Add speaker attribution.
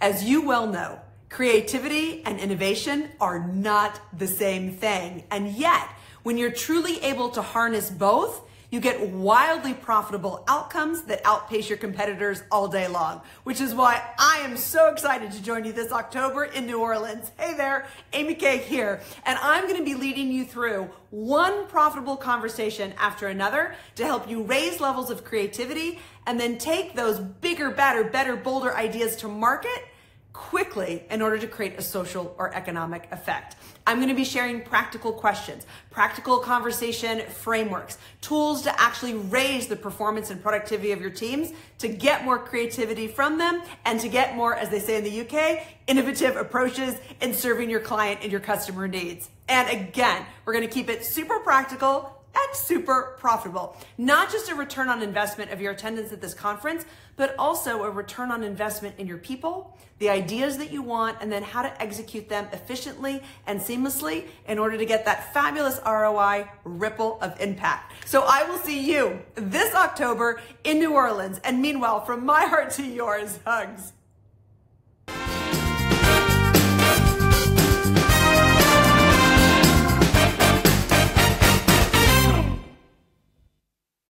Speaker 1: As you well know, creativity and innovation are not the same thing. And yet, when you're truly able to harness both, you get wildly profitable outcomes that outpace your competitors all day long, which is why I am so excited to join you this October in New Orleans. Hey there, AmyK here, and I'm going to be leading you through one profitable conversation after another to help you raise levels of creativity and then take those bigger, better, better, bolder ideas to market quickly in order to create a social or economic effect. I'm going to be sharing practical questions, practical conversation frameworks, tools to actually raise the performance and productivity of your teams, to get more creativity from them, and to get more, as they say in the UK, innovative approaches in serving your client and your customer needs. And again, we're going to keep it super practical and super profitable. Not just a return on investment of your attendance at this conference, but also a return on investment in your people, the ideas that you want, and then how to execute them efficiently and seamlessly in order to get that fabulous ROI ripple of impact. So I will see you this October in New Orleans. And meanwhile, from my heart to yours, hugs.